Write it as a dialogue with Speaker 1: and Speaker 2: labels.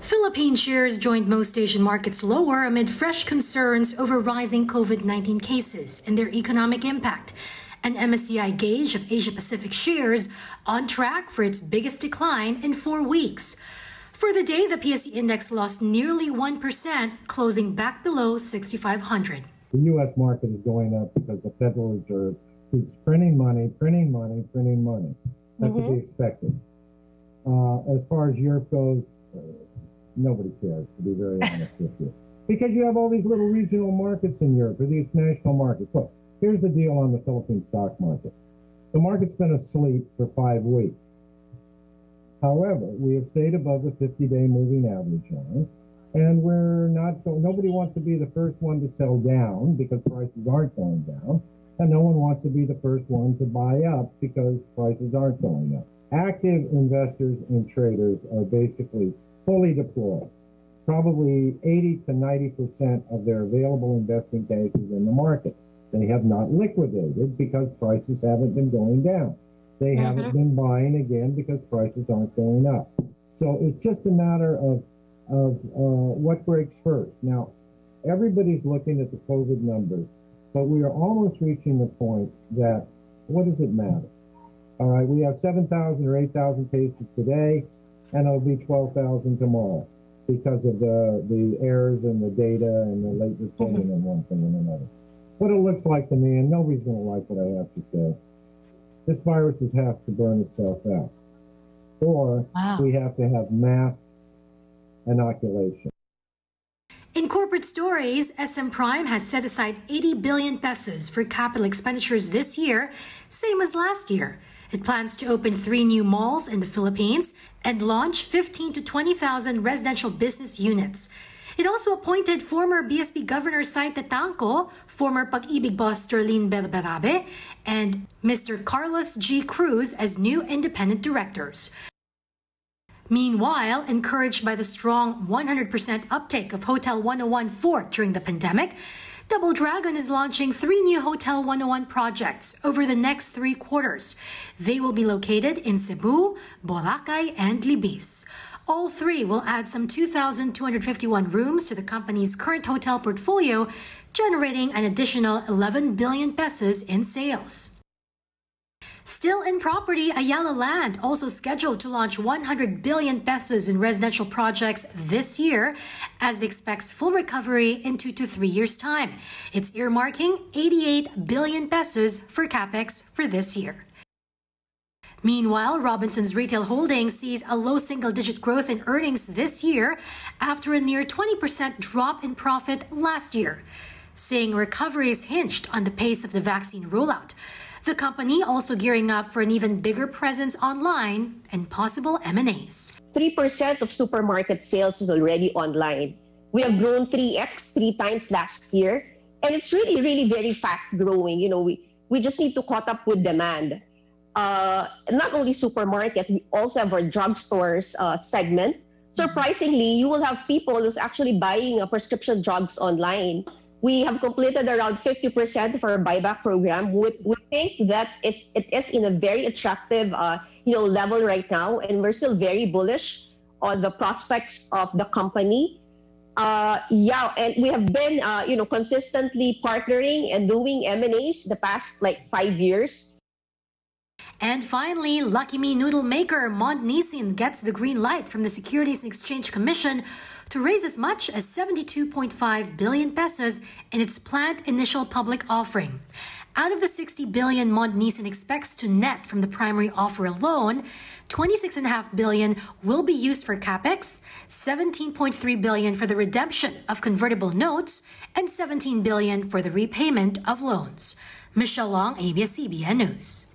Speaker 1: Philippine shares joined most Asian markets lower amid fresh concerns over rising COVID 19 cases and their economic impact. An MSCI gauge of Asia Pacific shares on track for its biggest decline in four weeks. For the day, the PSE index lost nearly 1%, closing back below 6,500.
Speaker 2: The U.S. market is going up because the Federal Reserve keeps printing money, printing money, printing money. That's mm-hmm. to be mm-hmm. expected. Uh, as far as Europe goes, uh, nobody cares, to be very honest with you. Because you have all these little regional markets in Europe, or these national markets. Look, here's the deal on the Philippine stock market. The market's been asleep for five weeks. However, we have stayed above the 50-day moving average line, and we're not. Nobody wants to be the first one to sell down because prices aren't going down, and no one wants to be the first one to buy up because prices aren't going up. Active investors and traders are basically fully deployed. Probably 80 to 90 percent of their available investing cash is in the market. They have not liquidated because prices haven't been going down. They mm-hmm. haven't been buying again because prices aren't going up. So it's just a matter of of uh, what breaks first. Now, everybody's looking at the COVID numbers, but we are almost reaching the point that what does it matter? All right, we have 7,000 or 8,000 cases today, and it'll be 12,000 tomorrow because of the, the errors in the data and the late reporting mm-hmm. and one thing and another. What it looks like to me, and nobody's going to like what I have to say, this virus has to burn itself out. Or wow. we have to have mass inoculation.
Speaker 1: In corporate stories, SM Prime has set aside 80 billion pesos for capital expenditures this year, same as last year. It plans to open three new malls in the Philippines and launch 15 to 20,000 residential business units. It also appointed former BSP Governor Say Tetangco, former Pag-ibig boss Sterling Berberabe, and Mr. Carlos G. Cruz as new independent directors. Meanwhile, encouraged by the strong 100% uptake of Hotel 101 Fort during the pandemic, Double Dragon is launching three new Hotel 101 projects over the next three quarters. They will be located in Cebu, Boracay, and Libis. All three will add some 2,251 rooms to the company's current hotel portfolio, generating an additional 11 billion pesos in sales. Still in property, Ayala Land also scheduled to launch 100 billion pesos in residential projects this year as it expects full recovery in two to three years' time. It's earmarking 88 billion pesos for capex for this year. Meanwhile, Robinson's retail holding sees a low single digit growth in earnings this year after a near 20% drop in profit last year. Saying recovery is hinged on the pace of the vaccine rollout. The company also gearing up for an even bigger presence online and possible M&As.
Speaker 3: 3% of supermarket sales is already online. We have grown 3x, three times last year. And it's really, really very fast growing. You know, we, we just need to caught up with demand uh, not only supermarket, we also have our drugstores uh, segment. Surprisingly, you will have people who's actually buying uh, prescription drugs online. We have completed around 50% of our buyback program. We, we think that it's, it is in a very attractive uh, you know, level right now, and we're still very bullish on the prospects of the company. Uh, yeah, and we have been, uh, you know, consistently partnering and doing M&As the past like five years.
Speaker 1: And finally, Lucky Me noodle maker Monde Nissin gets the green light from the Securities and Exchange Commission to raise as much as 72.5 billion pesos in its planned initial public offering. Out of the 60 billion Monde Nissin expects to net from the primary offer alone, 26.5 billion will be used for capex, 17.3 billion for the redemption of convertible notes, and 17 billion for the repayment of loans. Michelle Ong, ABS-CBN News.